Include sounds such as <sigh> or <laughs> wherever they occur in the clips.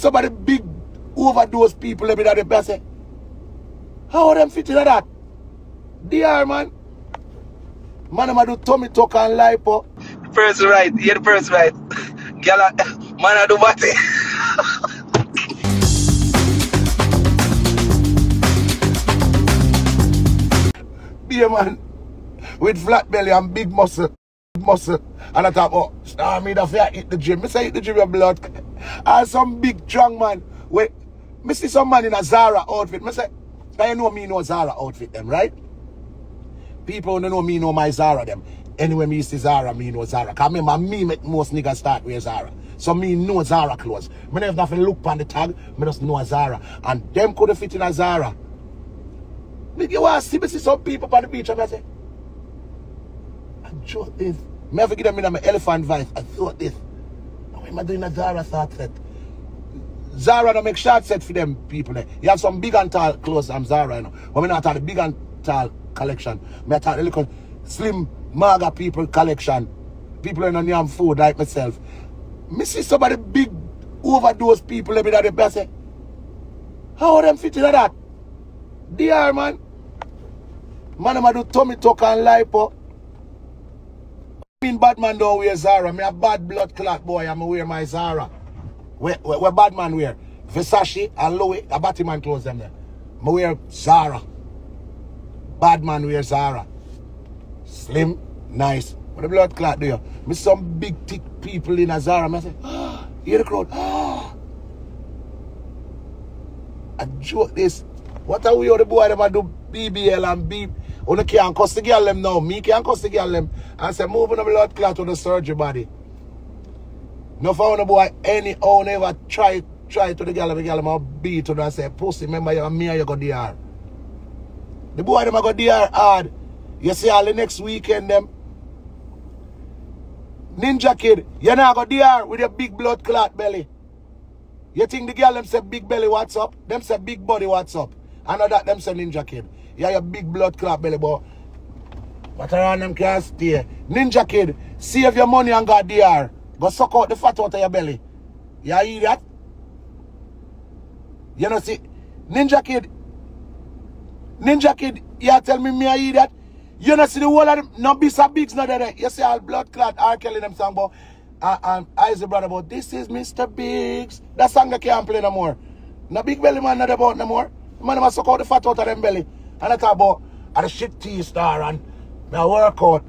somebody big overdose people every day. I say, how are them fit into that? They are, man. Man, I'm do tummy tuck and lipo. The person right. Yeah, the person right. Girl, man, I do body. Be a man with flat belly and big muscle. Muscle. And I talk about, star oh, me the fear hit the gym. Me say hit the gym your blood. And some big strong man. Wait, me see some man in a Zara outfit. Me say, you know me know Zara outfit them, right? People don't know me know my Zara them. Anyway, me see Zara, me know Zara. Cause remember, me make most niggas start wear Zara. So me know Zara clothes. Me never have to look on the tag, me just know Zara. And them could fit in a Zara. Me you want to see me see some people on the beach I say, I joke this. Me have to give them in my elephant vice. I thought this. How am I doing a Zara thought set? Zara don't make short set for them people there. You have some big and tall clothes. I'm Zara, you know. But me not talk the big and tall collection. Me talk the little slim maga people collection. People in on food like myself. Me see somebody big overdose people let every day. I say, how are them fit into that? They are, man. Man, I'm do tummy tuck and lipo. Mean, bad man don't wear Zara. Me a bad blood clot boy. I'm wear my Zara. Where, where, where bad man wear? Versace and Louis. A Batman clothes them there. Me wear Zara. Bad man wear Zara. Slim, nice. What the blood clot do you? Me some big thick people in a Zara. Me say, ah, hear the crowd. Ah. I joke this. What are we all the boy them a do BBL and beep? Only can't cuss the girl them now. Me can't cuss the girl them. And say, moving the blood clot to the surgery body. No for the boy any own ever try try to the girl, the girl them beat on and say, pussy, remember you and me and you go DR. The boy them a go DR hard. You see all the next weekend them. Ninja kid, you now go DR with your big blood clot belly. You think the girl them say big belly what's up? Them say big body what's up? Know that them say ninja kid. Yeah, your big blood clot belly, but but around them can't stay. Ninja kid, save your money and go DR. Go suck out the fat out of your belly. You hear that? You know see, Ninja kid, Ninja kid, you tell me me I hear that? You know see the whole of them, no big so bigs not there. You see all blood clot R. Kelly them song about uh, and Isaac brother about this is Mr. Biggs. That song they can't play no more. No big belly man not about no more. Man must suck out the fat out of them belly. And I talk about a shit tea star and I work out.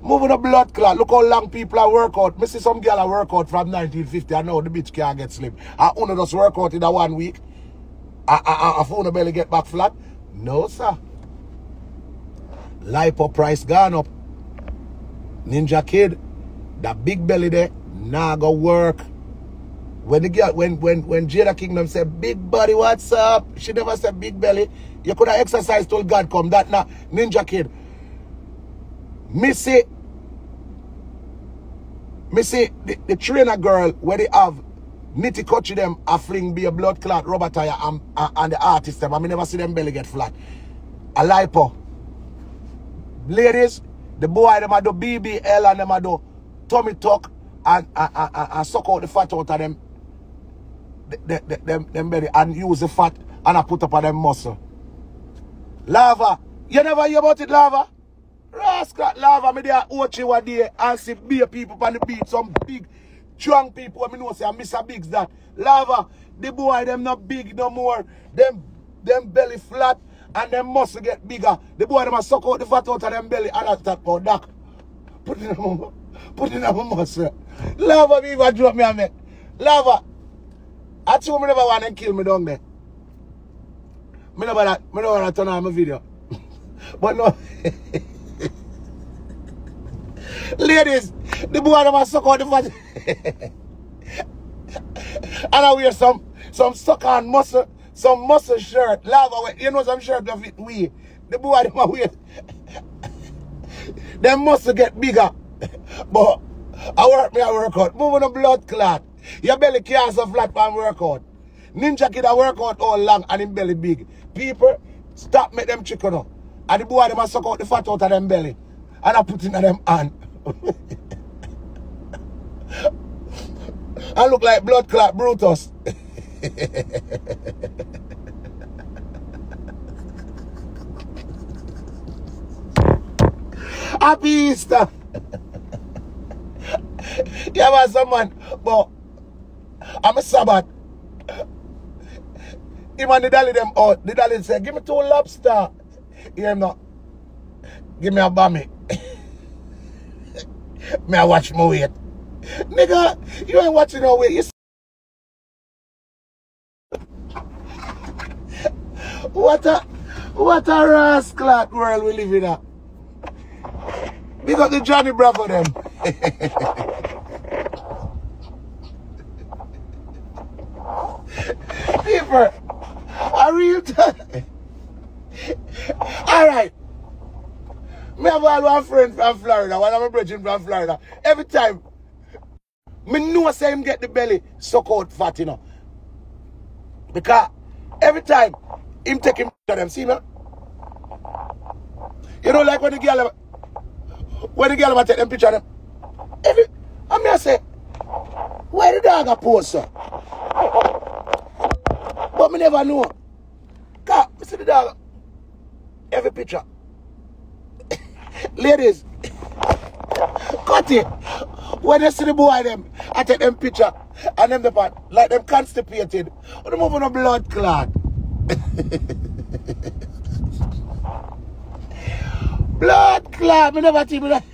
Moving the blood clot. Look how long people are work out. Me see some girl a work out from 1950. I know the bitch can't get slim. I only just work out in a one week. I, I, I, I phone belly get back flat. No, sir. Lipo price gone up. Ninja kid, that big belly there, nah go work. When the girl, when when when Jada Kingdom said big body, what's up? She never said big belly. You could have exercised till God come. That now, Ninja kid. Missy. Missy, the, the trainer girl where they have nitty coach them a fling be a blood clot rubber tire and, and, the artist them. I mean never see them belly get flat. A lipo. Oh. Ladies, the boy them a do BBL and them a do tummy tuck and, and, and, and, and suck out the fat out of them, the, the, them, them belly and use the fat and I put up on them muscle. Lava. You never hear about it, Lava? Rascal Lava, me there Ochi one day and see beer people on the beach, some big strong people when me know say I miss a Biggs that. Lava, the boy them not big no more. Them them belly flat and them muscle get bigger. The boy them a suck out the fat out of them belly and that's that about that. Put in my <laughs> put in my muscle. Lava me even drop me a me. Lava. I told me never want to kill me down there. Me never that me never want to turn on my video. <laughs> but no. <laughs> Ladies, the boy them a suck out the fat. <laughs> and I wear some some suck on muscle, some muscle shirt. Lava you know some shirt that fit we. The boy them a wear. them muscle get bigger. but I work me a workout. Moving a blood clot. Your belly can't so flat for workout. Ninja kid a workout all long and him belly big. People, stop make them chicken up. And the boy them a suck out the fat out of them belly. And I put in them hand. <laughs> I look like blood clot Brutus. Happy Easter. yeah, man, someone, but I'm a Sabbath. Him and the dolly them out. The dolly say, give me two lobster. Hear him not. Give me a bammy. <laughs> me I watch my weight. Nigga, you ain't watching no weight. You what a what a rascal world we live in at. Big the Johnny Bravo them. <laughs> People, real <laughs> time. Alright. Me have all one friend from Florida, one of my brethren from Florida. Every time, me know say him get the belly suck out fat, you know. Because every time, him take him to them, see me? You know, like when the girl, when the girl ever take them picture them. Every, I mean, I say, where the dog a pose, sir? But me never know. See the dog, every picture. Ladies, cut it. When you see the boy them, I take them picture and them the part, like them constipated. Or them moving a blood clot. <laughs> blood clot, me never see that.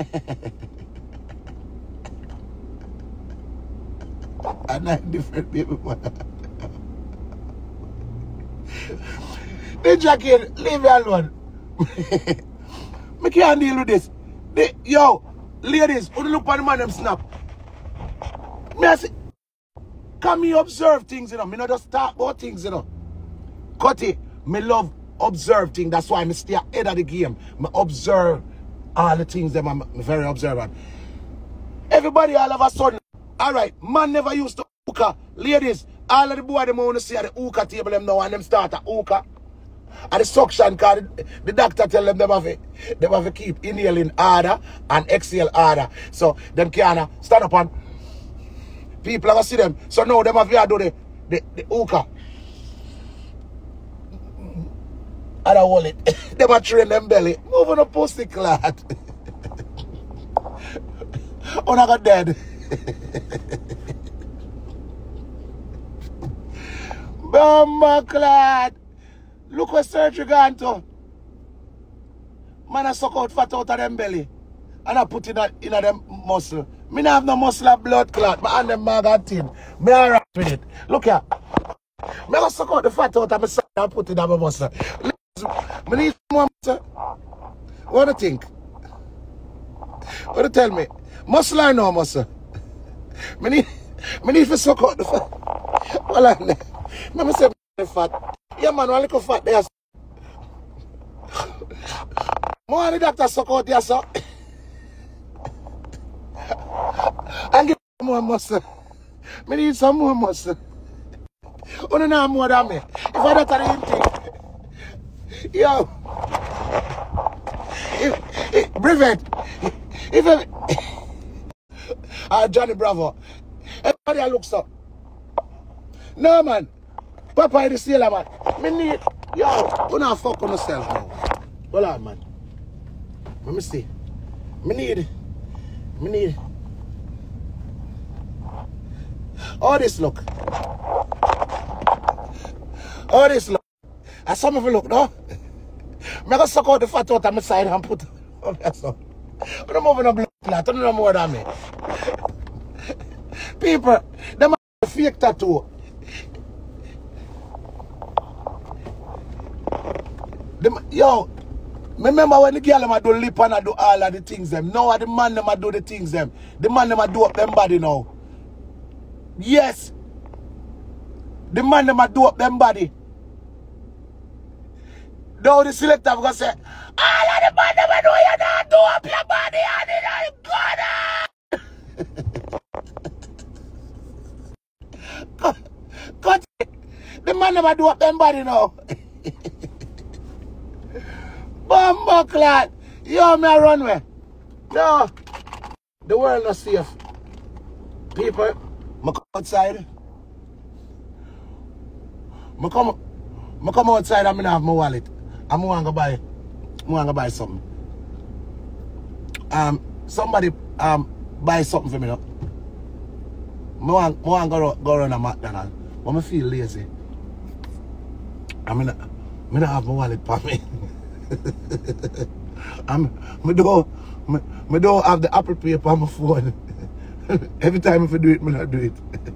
<laughs> and nine different people. <laughs> the jacket, leave me alone. <laughs> me can't deal with this. The, yo, ladies, who look on the man them snap. Me I say, can me observe things, you know? Me not just talk about things, you know. Cut it. Me love observe things. That's why me stay ahead of the game. Me observe all the things them I'm very observant. Everybody all of a sudden, all right, man never used to hookah. Ladies, all of the boy them want to see at the hookah table them now and them start a hookah. And the suction card, the, doctor tell them they have to, them have to keep inhaling harder and exhale harder. So them can uh, stand up and people are gonna see them. So now them have to do the, the, the hookah. And I hold it. <laughs> them a train them belly. Moving a pussy clad. <laughs> oh, I got dead. <laughs> Clad. Look where surgery gone to. Man, I suck out fat out of them belly. And I put it in in them muscle. Me not have no muscle or blood clot. My hand them mag thin. Me alright with it. Look here. Me go suck out the fat out of my side and put it in my muscle. Me need more muscle. What do you think? What do you tell me? Muscle or no muscle? Me need, me need to suck out the fat. Well, I know. Me say the fat. Yeah, man, one little fat there. More the doctor suck out there, sir. And give more muscle. Me need some more muscle. Oh, no, no, more than me. If I don't tell you. Yo. If, if, brevet. If, if, uh, Johnny Bravo. Everybody looks up. No, man. Papa is the sailor, man. Me need... Yo, you not fuck on yourself now. Hold on, man. Let me see. Me need... Me need... All this look. All this look. And some of you look, no? <laughs> Me gonna suck out the fat out of my side and put <laughs> on there, so. I'm moving a blood clot. You know more than me. <laughs> People, them fake tattoo. Them, yo, remember when the girl them a do lip and a do all of the things them. Now the man them a do the things them. The man them a do up them body now. Yes. The man them a do up them body. Now the selector have gonna say, all of the man them a do you do up your body and it. <laughs> Cut, cut it. The man never do up them body now. <laughs> Bumbo clot. Yo, me a runway. No. The world not safe. People, outside. I come, I come outside and I have my wallet. I'm going to buy, I'm going to buy something. Um, somebody um buy something for me now. I want, I want to go, go around a McDonald's, but I feel lazy. I mean, I don't have my wallet for me. <laughs> <laughs> I'm, I don't, I, I don't have the Apple Pay on my phone. <laughs> Every time if I do it, I not do it. <laughs>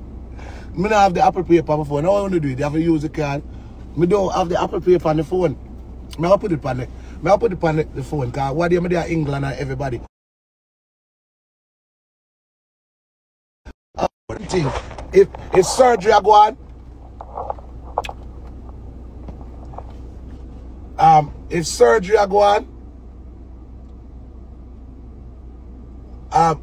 I don't have the Apple Pay on my phone. I want to do it. You have to use the card. I don't have the Apple Pay on the phone. I put it on the, I put it on the, the phone because what do you there England and everybody. If if surgery I go on, um, if surgery I go on, um,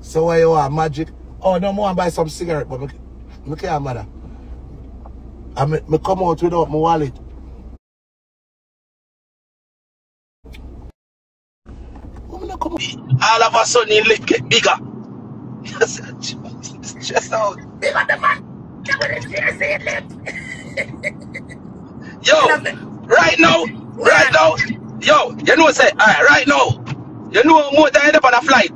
so why you want magic? Oh no, more, I want buy some cigarette, but I can't matter. I me, me come out without my wallet. Me not come out. All of a sudden, he lick get bigger. <laughs> Just out. Bigger the man. Look at the face he left. Yo, right now, right now, yo, you know say, alright, right now, you know more than end up on a flight.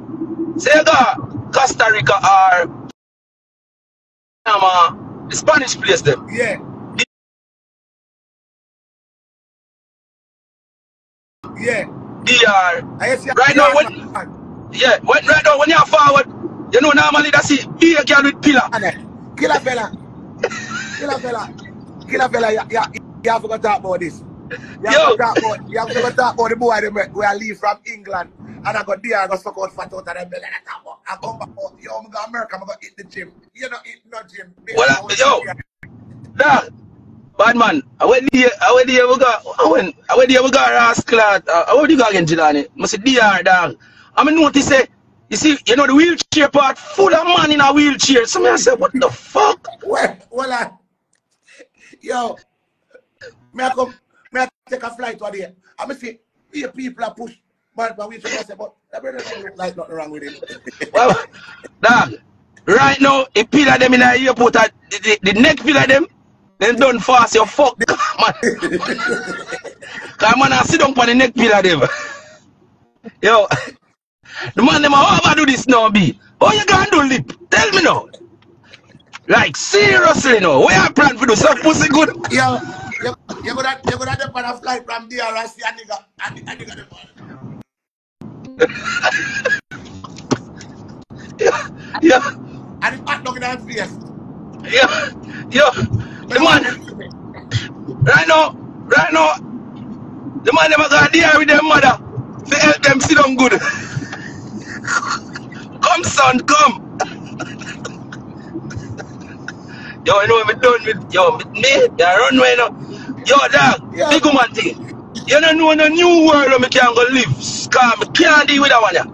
Say you go Costa Rica or um, uh, the Spanish place them. Yeah. Yeah. DR. Right now, when- Yeah, when, right now when you're forward, you know normally that's it. Be a girl with pillar. And <laughs> killer fella. Killer fella. Killer fella, yeah, yeah, you have to talk about this. You have Yo. to talk about you have to go talk about the boy them where I leave from England and I go there, I go suck out fat out of them belly I I come back out. Yo, I'm going to America, I'm going to hit the gym. You know eat no gym. Well, I yo. Dog, bad man. I went there, I went there, we got, I went, I went there, we got rascal. I went there again, Jelani. I say, DR, dog. I mean, notice, say, you see, you know, the wheelchair part full of man in a wheelchair. So me, I say, what the fuck? Well, well, I, yo, me I come, me I take a flight one day. I me see, here people are push, man, but we just say, but that brother don't look like nothing wrong with him. <laughs> Well, dog, right now, a pillar them in the airport, the, the, the neck pillar them, then don't fast, you fuck, man. Cause man, I sit down on the neck pillar them. <laughs> Yo, the man them, how ever do this now, B? How you gonna do lip? Tell me now. Like, seriously now, where I plan for do some pussy good? Yo, you, you gonna, you gonna jump on a flight from there and see a nigga, and the nigga them. Yeah, yeah, And it's hot dog in her face. yeah, yeah. The man, right now, right now, the man never got there with their mother to help them sit down good. come son, come. yo, you know me done with yo me, you run right now. Yo dog, Yeah. big woman thing. You don't know no new world where me can go live. Cause me can't deal with that one. Yeah.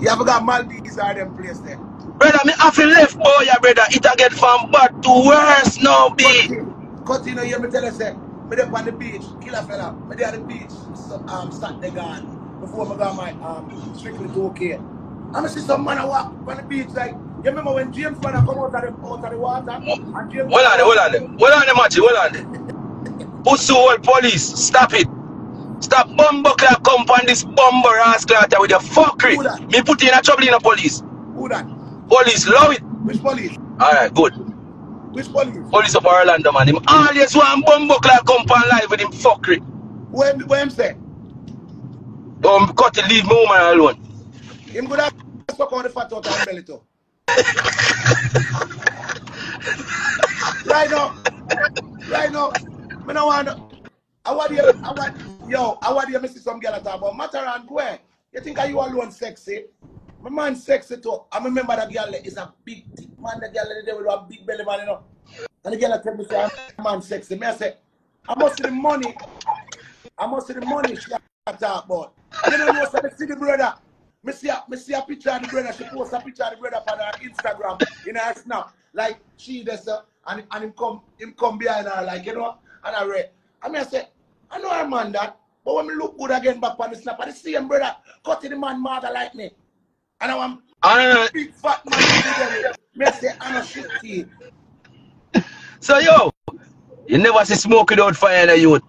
You ever got Maldives or them place there? Brother, me have to left boy, yeah, brother. It a get from bad to worse now, B. Cause you know, you me tell you, say, me there on the beach, kill a fella, me there on the beach, so, um, start the gun, before me got my, um, strictly to okay. I me see some man walk on the beach, like, you remember when James Banner come out of the, out of the water? And James Hold on, hold on, hold on, Machi, hold on. Pussy hole police, stop it. Stop bumbo clock come on this bumbo out there with your fuckery. Who? Me put you in a trouble in the police. Who that? Police love it. Which police? Alright, good. Which police? Police of Orlando, man. Him always want bumbo clock come on live with him fuckery. Where, where him say? Um, cut it, leave me woman alone. Him could have suck on the fat out of belly too. <laughs> right now, right now, me no want. I want you. I want yo. I want you. to see some girl at about matter and where. You think are you alone sexy? My man sexy too. I remember that girl is a big thick man. The girl there with a big belly man, you know. And the girl tell me say I'm man sexy. Me I say I must see the money. I must see the money she a talk about. You know, know, so me see the brother. Me see, a, me see a picture of the brother. She post a picture of the brother on her Instagram in her snap. Like she does, uh, and, and him come him come behind her, like, you know, and I read. I mean, I said, I know her man that, but when me look good again back on the snap, I see him, brother cutting the man mother like me. And I'm uh, big fat man the. Me I say I no shit tea. So yo, you never see smoke without fire in the youth.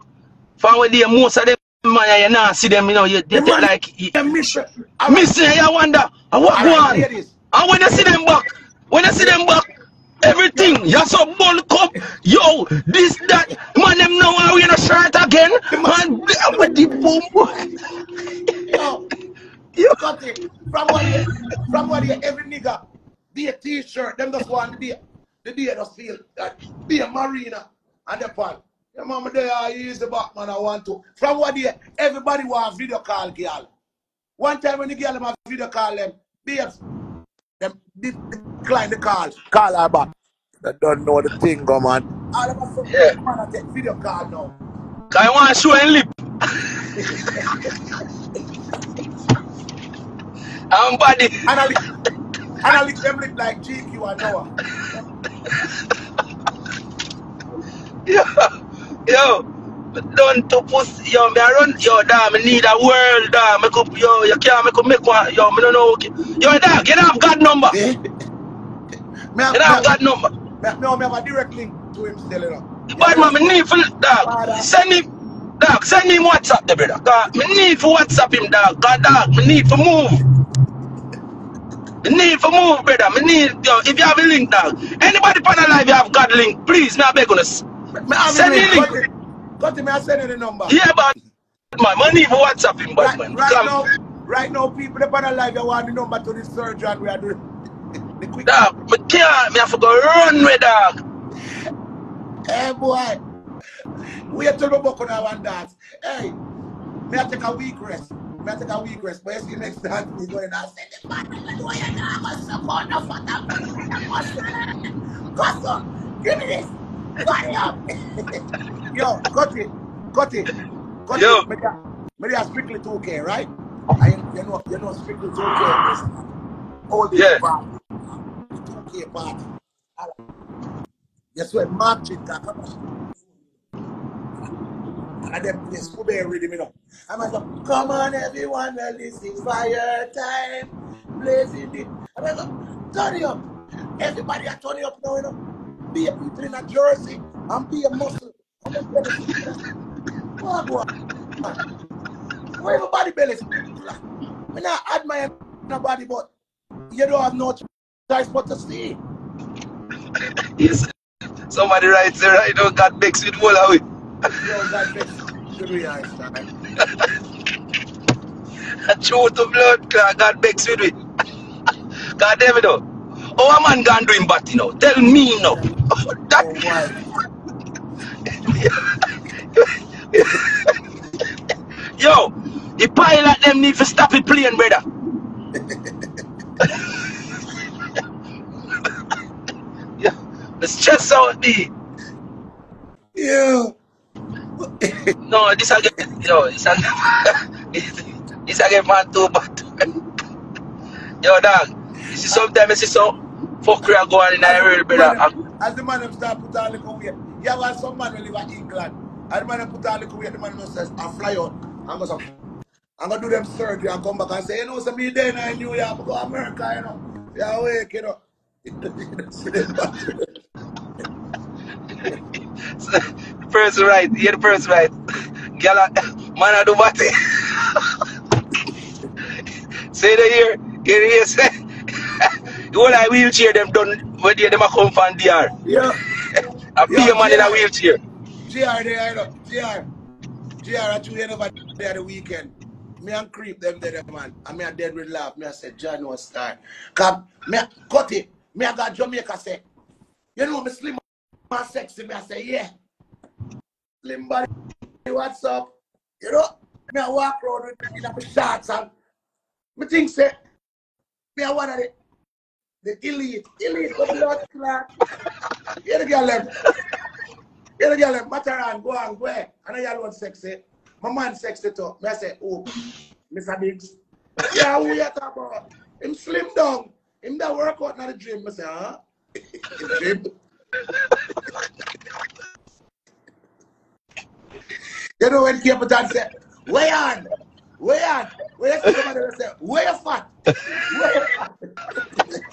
For day, most of them man, you not see them, you know, you, The man like you, them miss it. All right, missing, you wonder, I what all go right, on? ladies. And when you see them back, when you see them back, everything, you so bulk up, yo, this, that, man, them know how we in a shirt again, man, with the boom. Yo, you cut it. From what you, from what you, every nigga, be a t-shirt, them just want to be, the day just feel that, be a marina, and the pan. Your mama there, I use the back, man, I want to. From what you, everybody want video call girl. One time when the girl have video call them, babes, them de- decline the call, call her back. They don't know the thing, go man. All of a sudden, Yeah. man, I take video call now. I want to show him lip. <laughs> I'm body. And I lick, and I lick them lip like GQ and Noah. <laughs> Yo, yo, don't to push, yo, me a run, yo, dog, me need a world, dog, me could, yo, you can't, me could make one, yo, me don't know, yo, dog, you don't have God number, Eh? Me have, have have, number. me, no, me have a direct link to him still, you know. But man, me need for, dog, send him, dog, send him WhatsApp, the brother, cause me need for WhatsApp him, dog, cause, dog, me need for move. Me need for move, brother. Me need, yo, if you have a link, dog. Anybody pan alive, you have God link, please, me I beg on us. Me, have Send him me link. link. Cut it. Cut it, me I send you the number. Yeah, but, man, me need for WhatsApp him, but, Right, man, right come. now, right now, people that on live, you want the number to the surgeon. We are doing the quick. Dog, me can't, me have to go run with dog. Hey boy, wait till we book on our one dance. Hey, me I take a week rest. Me I take a week rest. But you see next dance, me going and say the man, do you know, I support the fat Custom, give me this. It up. <laughs> Yo, cut it, cut it, cut Yo. it. Me there, me there strictly 2K, right? I, you know, you know, strictly 2K is all the Yeah. 2K party. Guess what? Mark it, come on. And them place who be ready me know. I'm like, come on everyone, well, this is fire time. Blazing it. I'm like, turn it up. Everybody are turning up now, you know. Be a people in a jersey and be a muscle. I'm like, "Let me see this." What, boy? Belly. I not admire nobody, but you don't have no but to see. Yes. <laughs> Somebody writes there, I don't got mixed with Wola with. Yo, God bless you. Should we understand? True to blood, God mixed with me. God damn it, though. Oh, a man gone do him bad, you know. Tell me now. <laughs> Oh, That, why? <laughs> yo, the pilot them need to stop the plane, brother. Yeah. The stress out me. Yeah. No, this again, yo, this again, <laughs> this again man too bad. <laughs> yo, dog, this is sometimes I see some fuckery go on in the world, brother. As the man them start put on the weight, you have some man will live in England. And the man them put on the weight, the man them says, I fly out. I'm gonna I'm gonna do them surgery and come back and say, you know, so me there in New York, I go to America, you know. Yeah, awake, you know. <laughs> See them back. the person right, yeah, the person right. Girl, uh, man, I do body. say the here, here, here, say. The whole like wheelchair them done, when they them a come from DR. Yeah. <laughs> A be a man in a wheelchair. GR there, you know. GR. GR actually over there the weekend. Me and creep them there, man. And me a dead with laugh. Me I said, John was start. Cause me cut it. Me I got Jamaica say, you know me slim and sexy. Me I say, yeah. Slim body, what's up? You know, me I walk around with in my shorts and me think say, me I one of the the elite, elite of blood clot. You the girl them. You the girl them, Matterhorn, go on, go. And the girl was sexy. My man sexy too. Me I say, oh, Mr. Biggs. Yeah, who you talk about? Him slim down. Him that work out in the gym. I say, huh? In You know when Cape Town say, where on? Where on? Where somebody say, where you fat? Where you fat? <laughs>